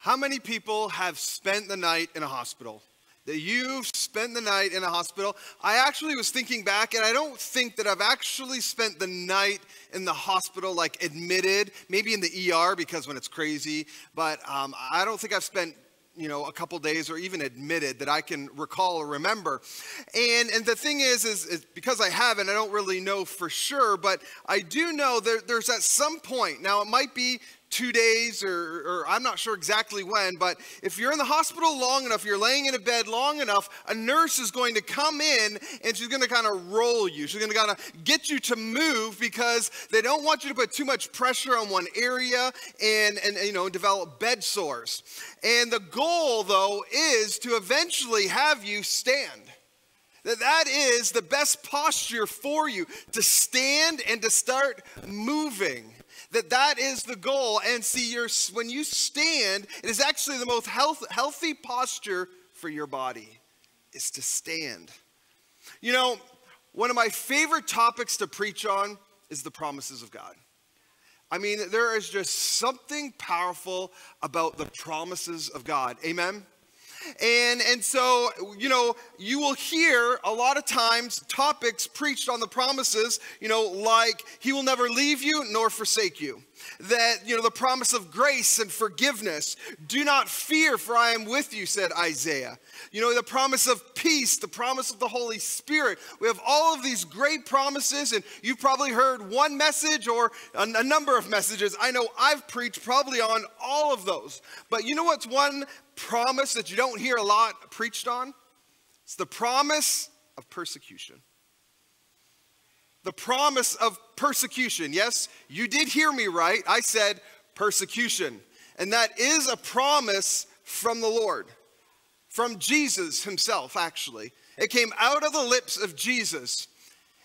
How many people have spent the night in a hospital? That you've spent the night in a hospital. I actually was thinking back, and I don't think that I've actually spent the night in the hospital, like admitted, maybe in the ER because when it's crazy, but um, I don't think I've spent you know a couple days or even admitted that i can recall or remember and and the thing is, is is, because i haven't i don't really know for sure but i do know there, there's at some point now it might be two days or, or, I'm not sure exactly when, but if you're in the hospital long enough, you're laying in a bed long enough, a nurse is going to come in and she's going to kind of roll you. She's going to kind of get you to move because they don't want you to put too much pressure on one area and, and you know, develop bed sores. And the goal, though, is to eventually have you stand. That that is the best posture for you to stand and to start moving that that is the goal. And see, you when you stand, it is actually the most health, healthy posture for your body is to stand. You know, one of my favorite topics to preach on is the promises of God. I mean, there is just something powerful about the promises of God. Amen? And, and so, you know, you will hear a lot of times topics preached on the promises, you know, like he will never leave you nor forsake you. That, you know, the promise of grace and forgiveness. Do not fear, for I am with you, said Isaiah. You know, the promise of peace, the promise of the Holy Spirit. We have all of these great promises, and you've probably heard one message or a, a number of messages. I know I've preached probably on all of those. But you know what's one promise that you don't hear a lot preached on? It's the promise of persecution. The promise of persecution. Yes, you did hear me right. I said persecution. And that is a promise from the Lord, from Jesus himself, actually. It came out of the lips of Jesus.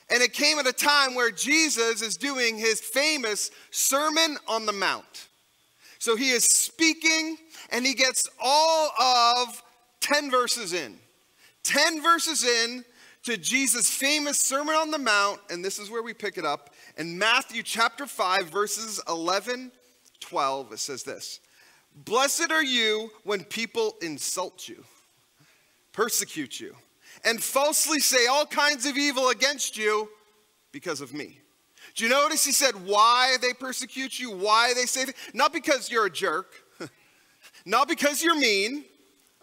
And it came at a time where Jesus is doing his famous Sermon on the Mount. So he is speaking and he gets all of 10 verses in. 10 verses in to Jesus' famous Sermon on the Mount, and this is where we pick it up. In Matthew chapter 5, verses 11, 12, it says this Blessed are you when people insult you, persecute you, and falsely say all kinds of evil against you because of me. Do you notice he said why they persecute you, why they say, not because you're a jerk, not because you're mean,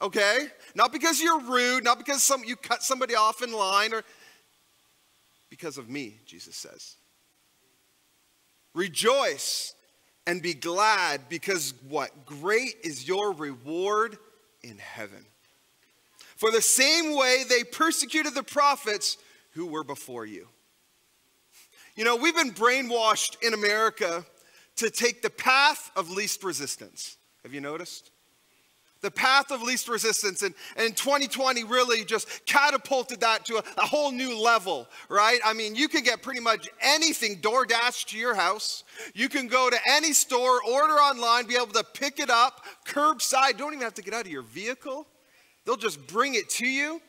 okay? Not because you're rude, not because some, you cut somebody off in line, or because of me, Jesus says. Rejoice and be glad because what? Great is your reward in heaven. For the same way they persecuted the prophets who were before you. You know, we've been brainwashed in America to take the path of least resistance. Have you noticed? The path of least resistance. And, and 2020 really just catapulted that to a, a whole new level, right? I mean, you can get pretty much anything door DoorDash to your house. You can go to any store, order online, be able to pick it up, curbside. Don't even have to get out of your vehicle. They'll just bring it to you.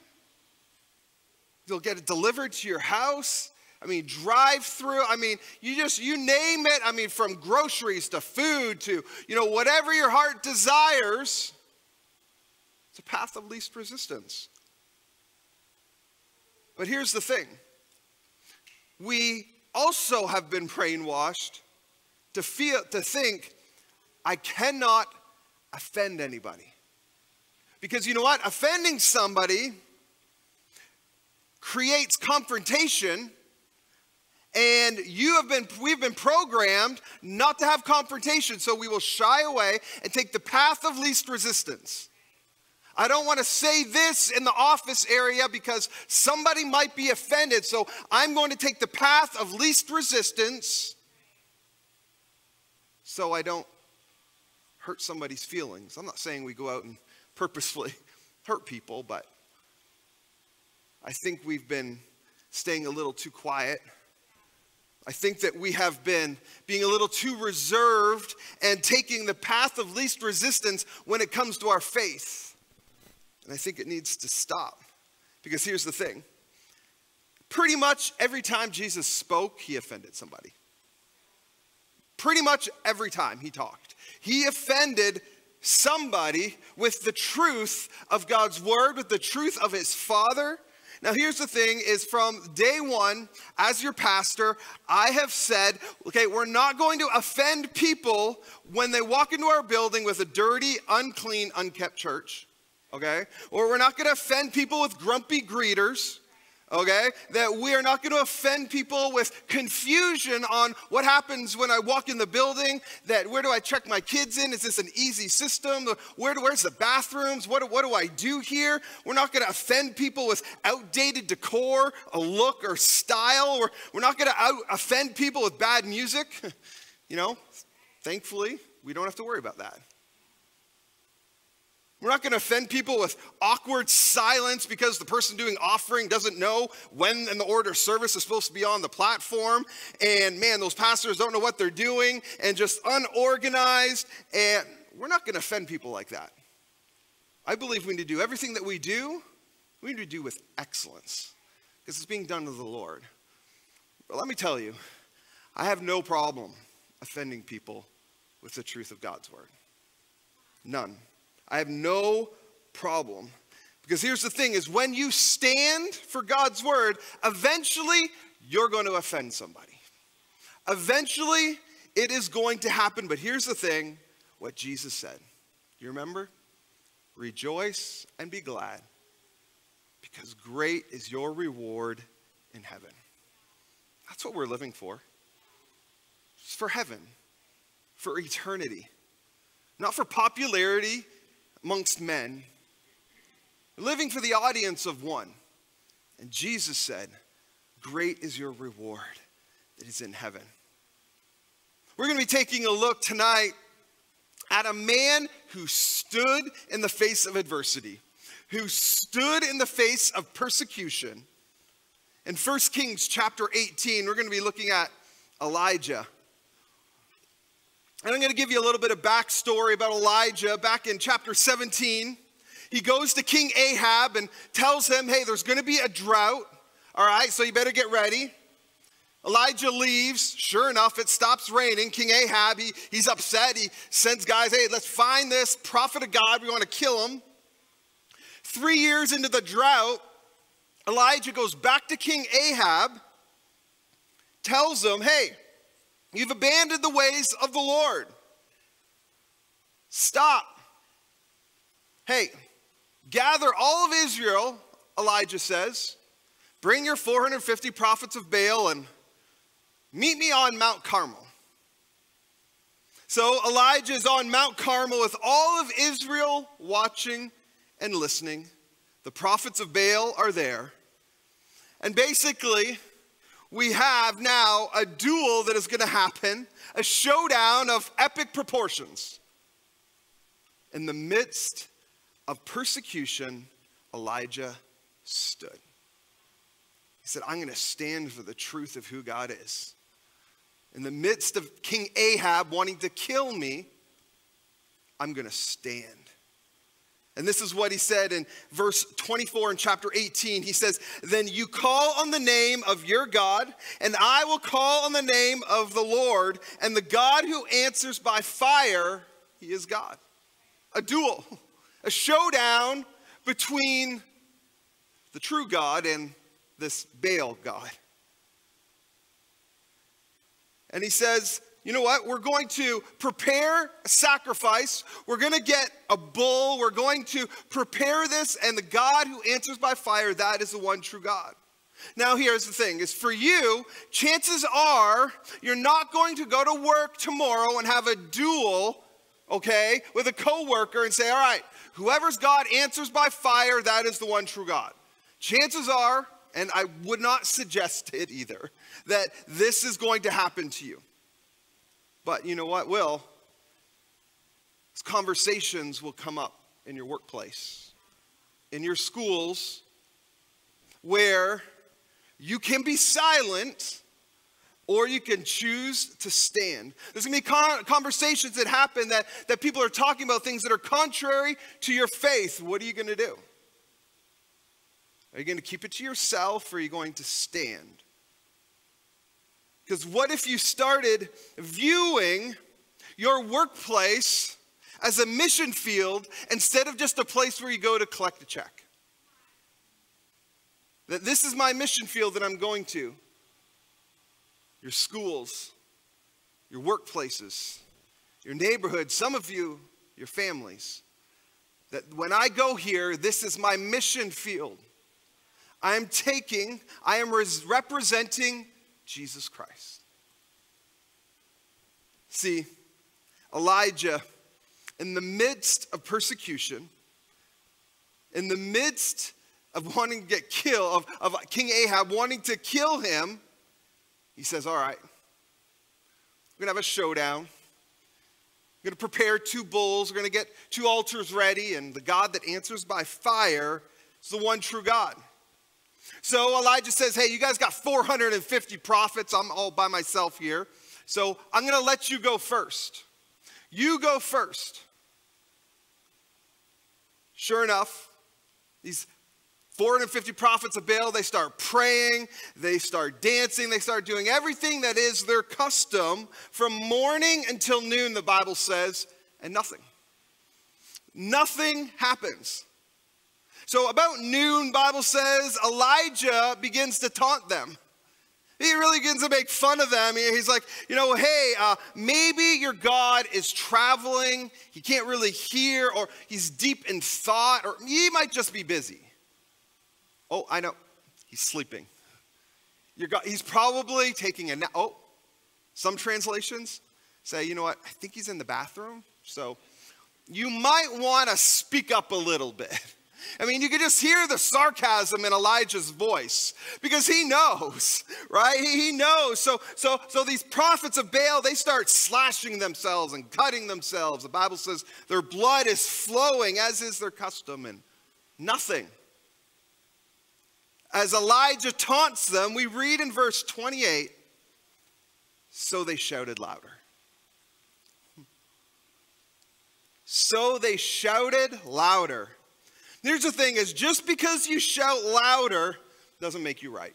They'll get it delivered to your house. I mean, drive through. I mean, you just, you name it. I mean, from groceries to food to, you know, whatever your heart desires. It's a path of least resistance. But here's the thing we also have been brainwashed to feel to think I cannot offend anybody. Because you know what? Offending somebody creates confrontation and you have been we've been programmed not to have confrontation so we will shy away and take the path of least resistance. I don't want to say this in the office area because somebody might be offended so i'm going to take the path of least resistance so i don't hurt somebody's feelings. I'm not saying we go out and purposefully hurt people but i think we've been staying a little too quiet I think that we have been being a little too reserved and taking the path of least resistance when it comes to our faith. And I think it needs to stop. Because here's the thing pretty much every time Jesus spoke, he offended somebody. Pretty much every time he talked, he offended somebody with the truth of God's word, with the truth of his father. Now, here's the thing is from day one, as your pastor, I have said, okay, we're not going to offend people when they walk into our building with a dirty, unclean, unkept church, okay? Or we're not going to offend people with grumpy greeters okay? That we are not going to offend people with confusion on what happens when I walk in the building, that where do I check my kids in? Is this an easy system? Where, where's the bathrooms? What, what do I do here? We're not going to offend people with outdated decor, a look, or style. We're, we're not going to offend people with bad music. you know, thankfully, we don't have to worry about that. We're not going to offend people with awkward silence because the person doing offering doesn't know when in the order of service is supposed to be on the platform. And man, those pastors don't know what they're doing and just unorganized. And we're not going to offend people like that. I believe we need to do everything that we do, we need to do with excellence because it's being done to the Lord. But let me tell you, I have no problem offending people with the truth of God's word. None. I have no problem. Because here's the thing is when you stand for God's word, eventually you're going to offend somebody. Eventually it is going to happen, but here's the thing, what Jesus said. You remember? Rejoice and be glad, because great is your reward in heaven. That's what we're living for. It's for heaven, for eternity. Not for popularity, amongst men, living for the audience of one. And Jesus said, Great is your reward that is in heaven. We're going to be taking a look tonight at a man who stood in the face of adversity, who stood in the face of persecution. In 1 Kings chapter 18, we're going to be looking at Elijah. And I'm going to give you a little bit of backstory about Elijah. Back in chapter 17, he goes to King Ahab and tells him, hey, there's going to be a drought. All right, so you better get ready. Elijah leaves. Sure enough, it stops raining. King Ahab, he, he's upset. He sends guys, hey, let's find this prophet of God. We want to kill him. Three years into the drought, Elijah goes back to King Ahab, tells him, hey, You've abandoned the ways of the Lord. Stop. Hey, gather all of Israel, Elijah says. Bring your 450 prophets of Baal and meet me on Mount Carmel. So Elijah is on Mount Carmel with all of Israel watching and listening. The prophets of Baal are there. And basically, we have now a duel that is going to happen, a showdown of epic proportions. In the midst of persecution, Elijah stood. He said, I'm going to stand for the truth of who God is. In the midst of King Ahab wanting to kill me, I'm going to stand. And this is what he said in verse 24 in chapter 18. He says, Then you call on the name of your God, and I will call on the name of the Lord, and the God who answers by fire, he is God. A duel, a showdown between the true God and this Baal God. And he says, you know what? We're going to prepare a sacrifice. We're going to get a bull. We're going to prepare this. And the God who answers by fire, that is the one true God. Now, here's the thing is for you, chances are you're not going to go to work tomorrow and have a duel, okay, with a coworker and say, all right, whoever's God answers by fire, that is the one true God. Chances are, and I would not suggest it either, that this is going to happen to you. But you know what will? Conversations will come up in your workplace, in your schools, where you can be silent or you can choose to stand. There's gonna be con- conversations that happen that, that people are talking about things that are contrary to your faith. What are you gonna do? Are you gonna keep it to yourself or are you going to stand? Because what if you started viewing your workplace as a mission field instead of just a place where you go to collect a check. That this is my mission field that I'm going to. Your schools, your workplaces, your neighborhoods, some of you, your families. That when I go here, this is my mission field. I am taking, I am res- representing Jesus Christ. See, Elijah, in the midst of persecution, in the midst of wanting to get killed, of, of King Ahab wanting to kill him, he says, All right, we're going to have a showdown. We're going to prepare two bulls. We're going to get two altars ready. And the God that answers by fire is the one true God. So Elijah says, Hey, you guys got 450 prophets. I'm all by myself here. So I'm going to let you go first. You go first. Sure enough, these 450 prophets of Baal, they start praying, they start dancing, they start doing everything that is their custom from morning until noon, the Bible says, and nothing. Nothing happens. So about noon, Bible says, Elijah begins to taunt them. He really begins to make fun of them. He's like, you know, hey, uh, maybe your God is traveling. He can't really hear, or he's deep in thought, or he might just be busy. Oh, I know. He's sleeping. God, he's probably taking a nap. Oh, some translations say, you know what? I think he's in the bathroom. So you might want to speak up a little bit. I mean, you could just hear the sarcasm in Elijah's voice because he knows, right? He, knows. So, so, so these prophets of Baal, they start slashing themselves and cutting themselves. The Bible says their blood is flowing, as is their custom, and nothing as Elijah taunts them, we read in verse 28 so they shouted louder. So they shouted louder. Here's the thing is just because you shout louder doesn't make you right.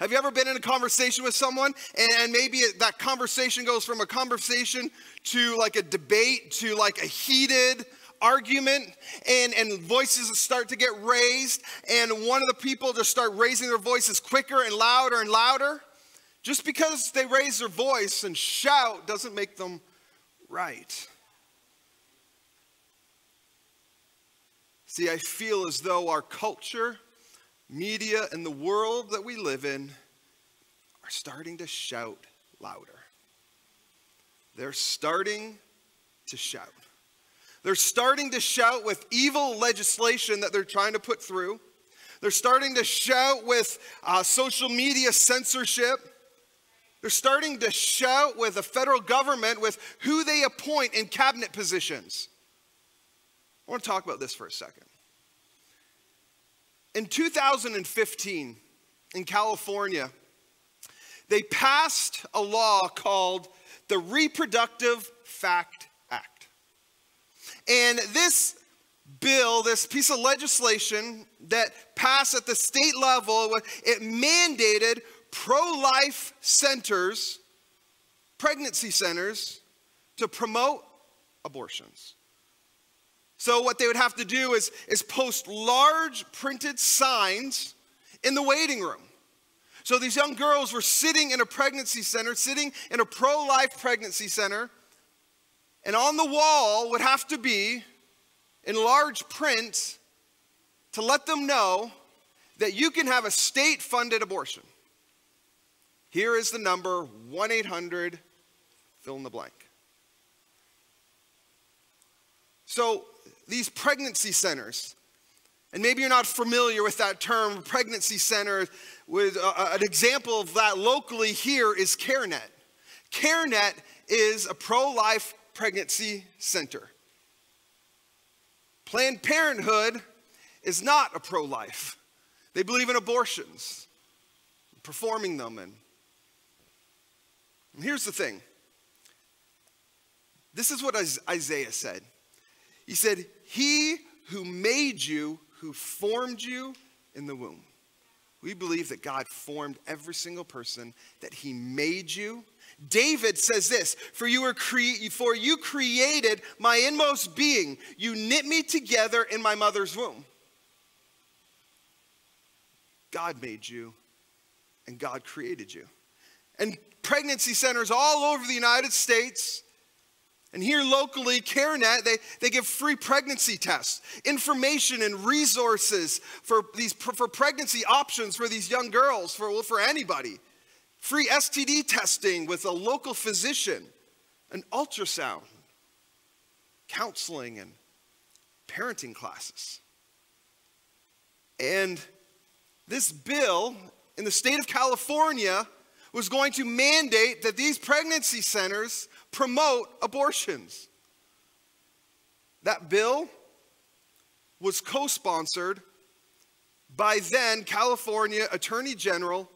Have you ever been in a conversation with someone and maybe that conversation goes from a conversation to like a debate to like a heated argument and, and voices start to get raised, and one of the people just start raising their voices quicker and louder and louder. Just because they raise their voice and shout doesn't make them right. See, I feel as though our culture, media, and the world that we live in are starting to shout louder. They're starting to shout. They're starting to shout with evil legislation that they're trying to put through. They're starting to shout with uh, social media censorship. They're starting to shout with the federal government with who they appoint in cabinet positions. I want to talk about this for a second. In 2015, in California, they passed a law called the Reproductive Fact Act. and this bill, this piece of legislation that passed at the state level, it mandated pro life centers, pregnancy centers, to promote abortions. So, what they would have to do is, is post large printed signs in the waiting room. So, these young girls were sitting in a pregnancy center, sitting in a pro life pregnancy center, and on the wall would have to be in large print to let them know that you can have a state funded abortion. Here is the number 1 800 fill in the blank. So, these pregnancy centers, and maybe you're not familiar with that term, pregnancy center, with an example of that locally here is CareNet. CareNet is a pro life pregnancy center. Planned Parenthood is not a pro life, they believe in abortions, performing them. And, and here's the thing this is what Isaiah said. He said, He who made you, who formed you in the womb. We believe that God formed every single person, that He made you, David says this For you, were cre- for you created my inmost being, you knit me together in my mother's womb. God made you, and God created you. And pregnancy centers all over the United States and here locally, CareNet, they, they give free pregnancy tests, information and resources for, these, for pregnancy options for these young girls, for, for anybody. Free STD testing with a local physician, an ultrasound, counseling, and parenting classes. And this bill in the state of California was going to mandate that these pregnancy centers promote abortions. That bill was co sponsored by then California Attorney General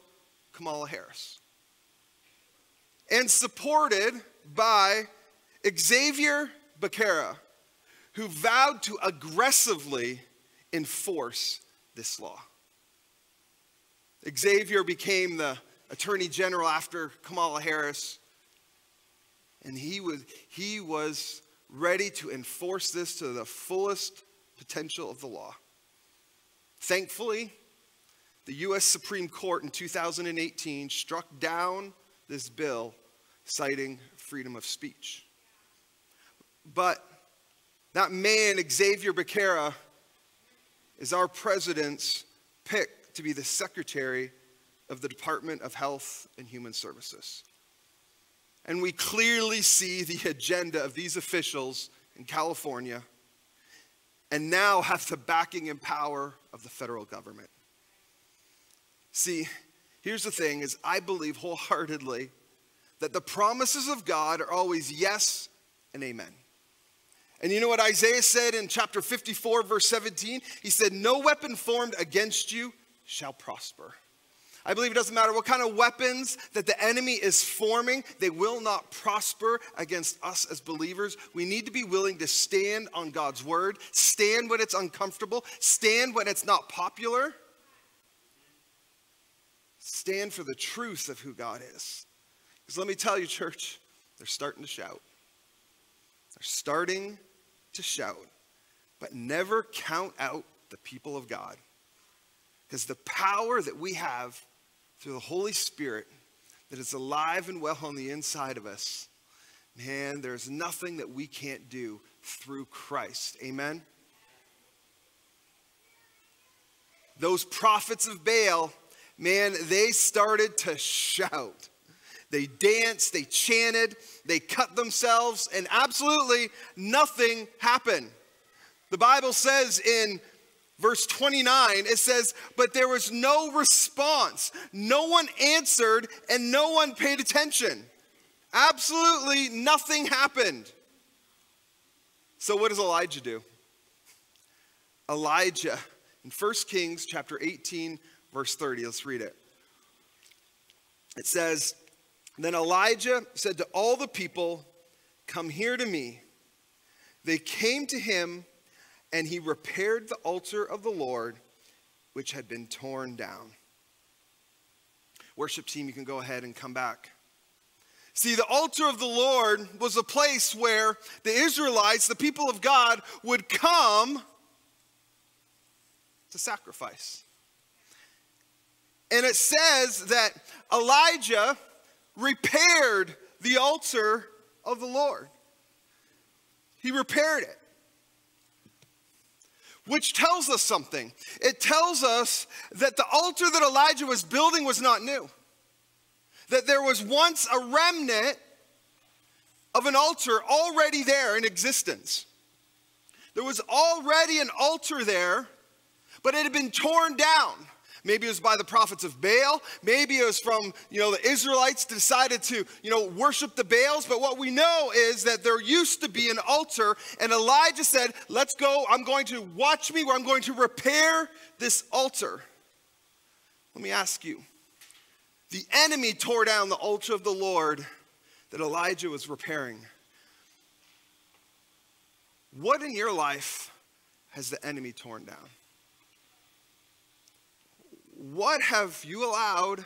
Kamala Harris and supported by Xavier Becerra, who vowed to aggressively enforce this law. Xavier became the Attorney General after Kamala Harris and he was, he was ready to enforce this to the fullest potential of the law. Thankfully, the U.S. Supreme Court in 2018 struck down this bill citing freedom of speech. But that man, Xavier Becerra, is our president's pick to be the secretary of the Department of Health and Human Services. And we clearly see the agenda of these officials in California and now have the backing and power of the federal government. See, here's the thing is I believe wholeheartedly that the promises of God are always yes and amen. And you know what Isaiah said in chapter 54 verse 17? He said, "No weapon formed against you shall prosper." I believe it doesn't matter what kind of weapons that the enemy is forming, they will not prosper against us as believers. We need to be willing to stand on God's word, stand when it's uncomfortable, stand when it's not popular, stand for the truth of who God is. Because let me tell you, church, they're starting to shout. They're starting to shout, but never count out the people of God. Because the power that we have through the Holy Spirit that is alive and well on the inside of us, man, there's nothing that we can't do through Christ. Amen? Those prophets of Baal, man, they started to shout. They danced, they chanted, they cut themselves, and absolutely nothing happened. The Bible says in verse 29, it says, But there was no response. No one answered, and no one paid attention. Absolutely nothing happened. So, what does Elijah do? Elijah, in 1 Kings chapter 18, verse 30, let's read it. It says, Then Elijah said to all the people, Come here to me. They came to him and he repaired the altar of the Lord, which had been torn down. Worship team, you can go ahead and come back. See, the altar of the Lord was a place where the Israelites, the people of God, would come to sacrifice. And it says that Elijah repaired the altar of the Lord. He repaired it which tells us something. It tells us that the altar that Elijah was building was not new, that there was once a remnant of an altar already there in existence. There was already an altar there, but it had been torn down. Maybe it was by the prophets of Baal. Maybe it was from, you know, the Israelites decided to, you know, worship the Baals. But what we know is that there used to be an altar, and Elijah said, Let's go. I'm going to watch me where I'm going to repair this altar. Let me ask you the enemy tore down the altar of the Lord that Elijah was repairing. What in your life has the enemy torn down? What have you allowed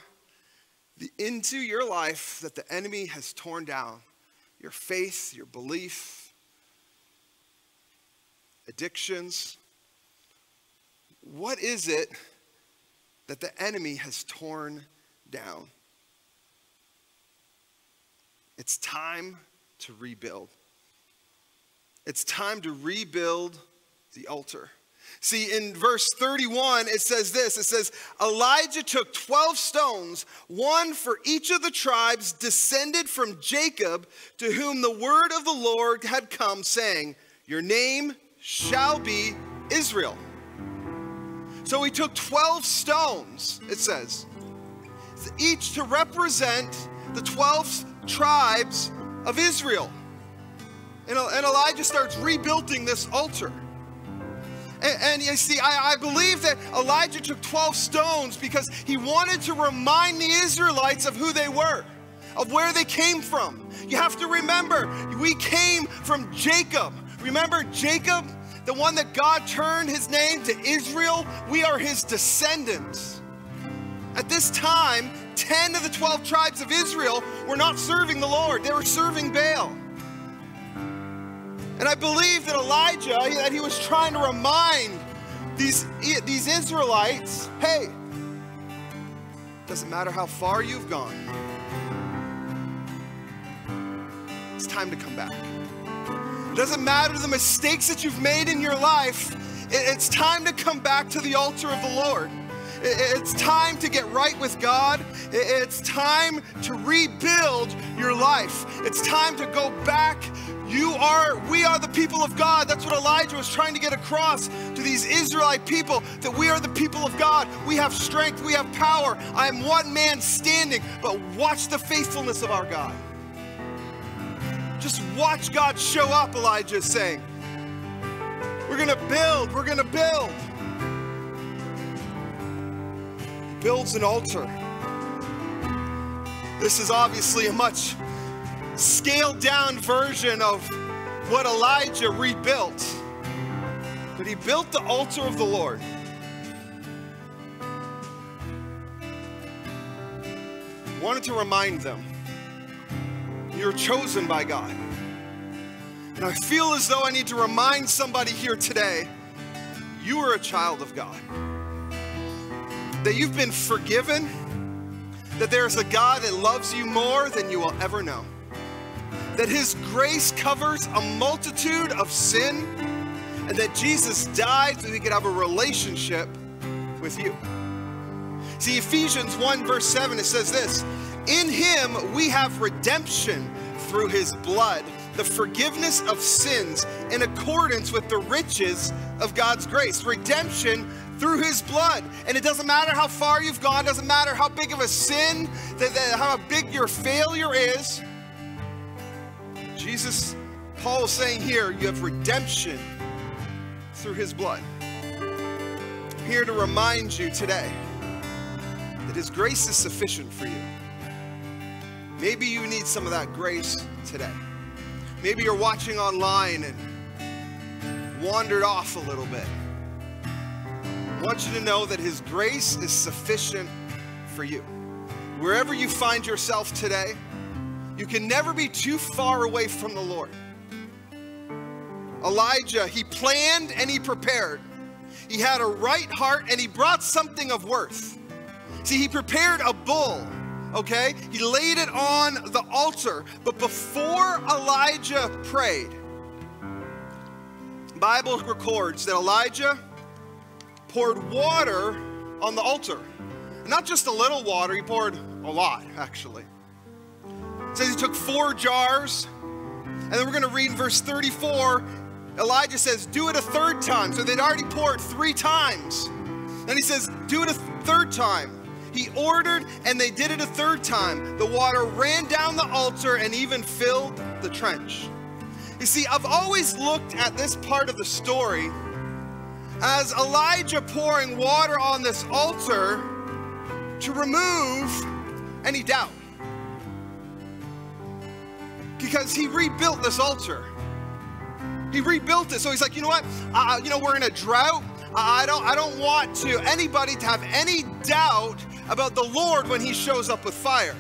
the, into your life that the enemy has torn down your faith, your belief, addictions. What is it that the enemy has torn down? It's time to rebuild. It's time to rebuild the altar. See, in verse 31, it says this it says, Elijah took 12 stones, one for each of the tribes descended from Jacob, to whom the word of the Lord had come, saying, Your name shall be Israel. So he took 12 stones, it says, each to represent the 12 tribes of Israel. And, Elijah starts rebuilding this altar. And, and, you see, I, I believe that Elijah took 12 stones because he wanted to remind the Israelites of who they were, of where they came from. You have to remember, we came from Jacob. Remember Jacob, the one that God turned his name to Israel? We are his descendants. At this time, 10 of the 12 tribes of Israel were not serving the Lord, they were serving Baal. And I believe that Elijah, that he was trying to remind these, these Israelites hey, doesn't matter how far you've gone, it's time to come back. It doesn't matter the mistakes that you've made in your life, it's time to come back to the altar of the Lord. It's time to get right with God. It's time to rebuild your life. It's time to go back you are, we are the people of God. That's what Elijah was trying to get across to these Israelite people that we are the people of God. We have strength, we have power. I am one man standing, but watch the faithfulness of our God. Just watch God show up, Elijah is saying. We're going to build, we're going to build. Builds an altar. This is obviously a much scaled down version of what Elijah rebuilt. But he built the altar of the Lord. Wanted to remind them you're chosen by God. And I feel as though I need to remind somebody here today you are a child of God. That you've been forgiven, that there's a God that loves you more than you will ever know that His grace covers a multitude of sin, and that Jesus died so He could have a relationship with you. See, Ephesians 1, verse 7, it says this In Him we have redemption through His blood, the forgiveness of sins in accordance with the riches of God's grace. Redemption through his blood. And it doesn't matter how far you've gone, doesn't matter how big of a sin, that, that, how big your failure is, Jesus, Paul is saying here, you have redemption through his blood. I'm here to remind you today that his grace is sufficient for you. Maybe you need some of that grace today. Maybe you're watching online and wandered off a little bit. I want you to know that His grace is sufficient for you. Wherever you find yourself today, you can never be too far away from the Lord. Elijah, he planned and he prepared. He had a right heart and he brought something of worth. See, he prepared a bull, okay? He laid it on the altar. But before Elijah prayed, Bible records that Elijah poured water on the altar. Not just a little water, he poured a lot, actually. It says he took four jars. And then we're going to read in verse 34. Elijah says, Do it a third time. So they'd already poured three times. Then he says, Do it a third time. He ordered, and they did it a third time. The water ran down the altar and even filled the trench. You see, I've always looked at this part of the story as Elijah pouring water on this altar to remove any doubt because he rebuilt this altar. He rebuilt it. So he's like, you know what? Uh, you know, we're in a drought. I don't, I don't want to anybody to have any doubt about the Lord when he shows up with fire.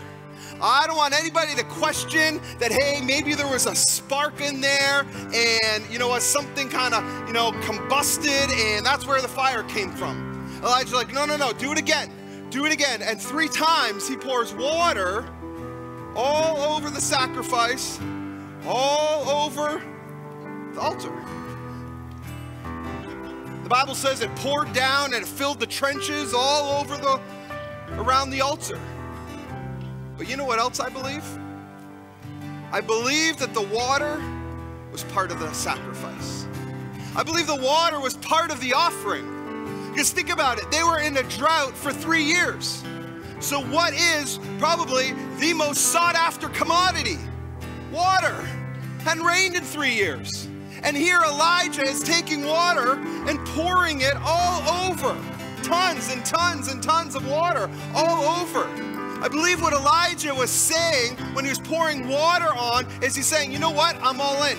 I don't want anybody to question that, hey, maybe there was a spark in there and, you know what, something kind of, you know, combusted and that's where the fire came from. Elijah's like, no, no, no, do it again. Do it again. And three times he pours water all over the sacrifice, all over the altar. The Bible says it poured down and it filled the trenches all over the around the altar. But you know what else I believe? I believe that the water was part of the sacrifice. I believe the water was part of the offering. Because think about it, they were in a drought for three years. So, what is probably the most sought after commodity? Water. Hadn't rained in three years. And here Elijah is taking water and pouring it all over. Tons and tons and tons of water all over. I believe what Elijah was saying when he was pouring water on is he's saying, you know what? I'm all in.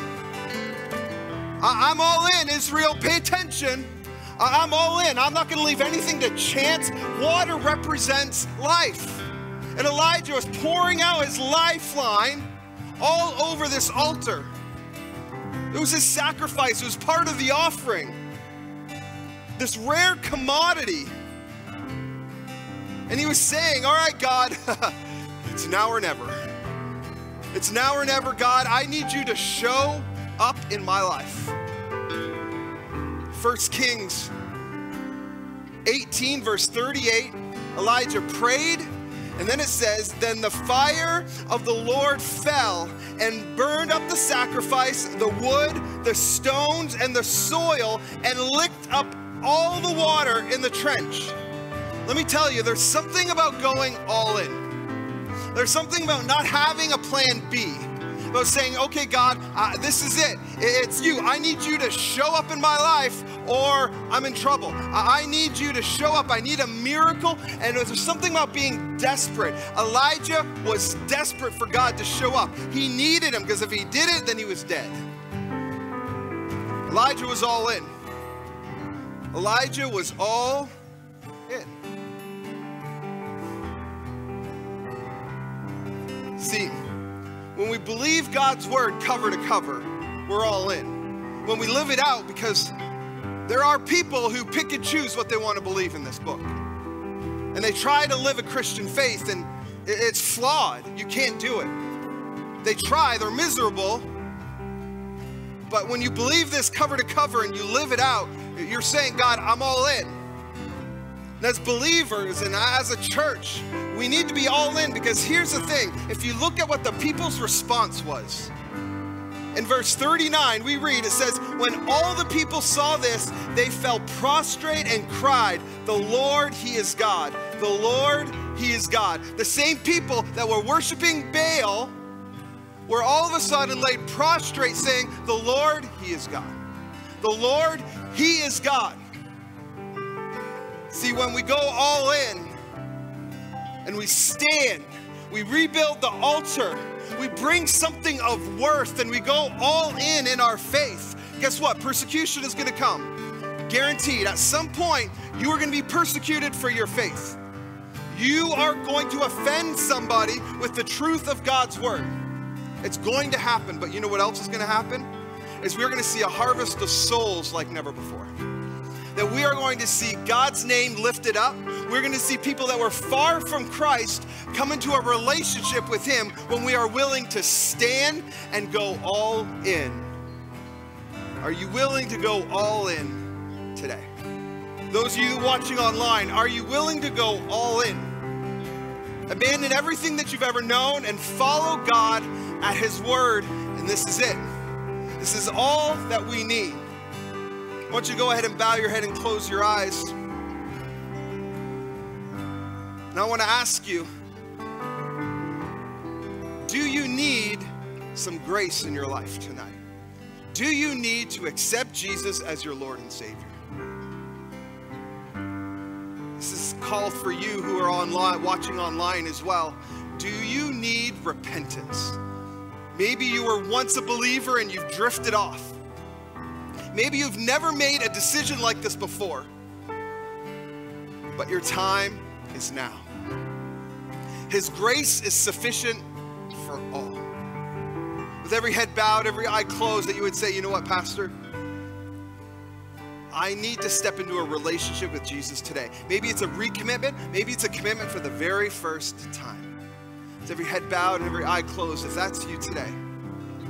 I'm all in, Israel. Pay attention. I'm all in. I'm not going to leave anything to chance. Water represents life. And Elijah was pouring out his lifeline all over this altar. It was his sacrifice, it was part of the offering. This rare commodity. And he was saying, All right, God, it's now or never. It's now or never, God. I need you to show up in my life. First Kings 18, verse 38, Elijah prayed and then it says, Then the fire of the Lord fell and burned up the sacrifice, the wood, the stones, and the soil, and licked up all the water in the trench. Let me tell you, there's something about going all in. There's something about not having a plan B about saying, okay, God, uh, this is it. It's you. I need you to show up in my life or I'm in trouble. I need you to show up. I need a miracle. And there's something about being desperate. Elijah was desperate for God to show up. He needed him because if he did it, then he was dead. Elijah was all in. Elijah was all See, when we believe God's word cover to cover, we're all in. When we live it out, because there are people who pick and choose what they want to believe in this book. And they try to live a Christian faith, and it's flawed. You can't do it. They try, they're miserable. But when you believe this cover to cover and you live it out, you're saying, God, I'm all in. And as believers and as a church, we need to be all in because here's the thing if you look at what the people's response was, in verse 39, we read, it says, When all the people saw this, they fell prostrate and cried, The Lord, He is God. The Lord, He is God. The same people that were worshiping Baal were all of a sudden laid prostrate, saying, The Lord, He is God. The Lord, He is God. See, when we go all in and we stand, we rebuild the altar, we bring something of worth and we go all in in our faith, guess what? Persecution is going to come. Guaranteed. At some point, you are going to be persecuted for your faith. You are going to offend somebody with the truth of God's word. It's going to happen, but you know what else is going to happen? Is we're going to see a harvest of souls like never before that we are going to see God's name lifted up. We're going to see people that were far from Christ come into a relationship with Him when we are willing to stand and go all in. Are you willing to go all in today? Those of you watching online, are you willing to go all in? Abandon everything that you've ever known and follow God at His word, and this is it. This is all that we need. I want you go ahead and bow your head and close your eyes. And I want to ask you do you need some grace in your life tonight? Do you need to accept Jesus as your Lord and Savior? This is called for you who are online, watching online as well. Do you need repentance? Maybe you were once a believer and you've drifted off. Maybe you've never made a decision like this before, but your time is now. His grace is sufficient for all. With every head bowed, every eye closed, that you would say, you know what, Pastor? I need to step into a relationship with Jesus today. Maybe it's a recommitment, maybe it's a commitment for the very first time. With every head bowed and every eye closed, if that's you today,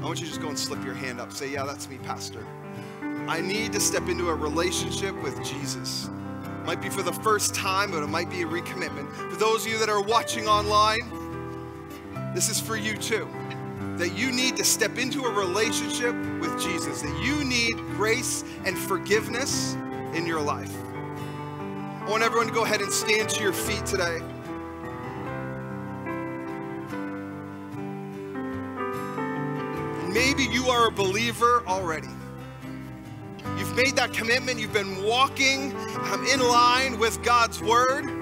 I want you to just go and slip your hand up. Say, Yeah, that's me, Pastor. I need to step into a relationship with Jesus. It might be for the first time, but it might be a recommitment. For those of you that are watching online, this is for you too. That you need to step into a relationship with Jesus, that you need grace and forgiveness in your life. I want everyone to go ahead and stand to your feet today. Maybe you are a believer already. You've made that commitment, you've been walking um, in line with God's word.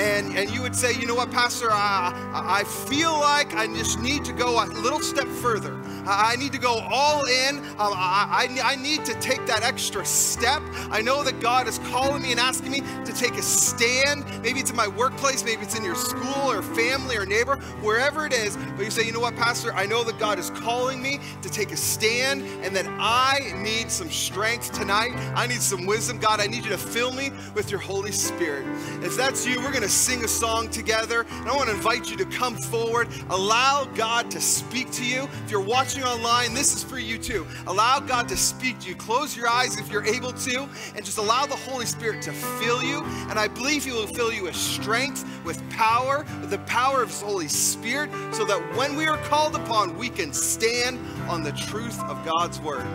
And, and you would say, you know what, Pastor, I, I feel like I just need to go a little step further. I need to go all in. I, I, I need to take that extra step. I know that God is calling me and asking me to take a stand. Maybe it's in my workplace, maybe it's in your school or family or neighbor, wherever it is. But you say, you know what, Pastor, I know that God is calling me to take a stand and that I need some strength tonight. I need some wisdom. God, I need you to fill me with your Holy Spirit. If that's you, we're going to sing a song together. And I want to invite you to come forward. Allow God to speak to you. If you're watching, online, this is for you too. Allow God to speak to you. Close your eyes if you're able to, and just allow the Holy Spirit to fill you. And I believe He will fill you with strength, with power, with the power of His Holy Spirit, so that when we are called upon, we can stand on the truth of God's Word.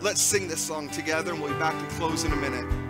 Let's sing this song together, and we'll be back to close in a minute.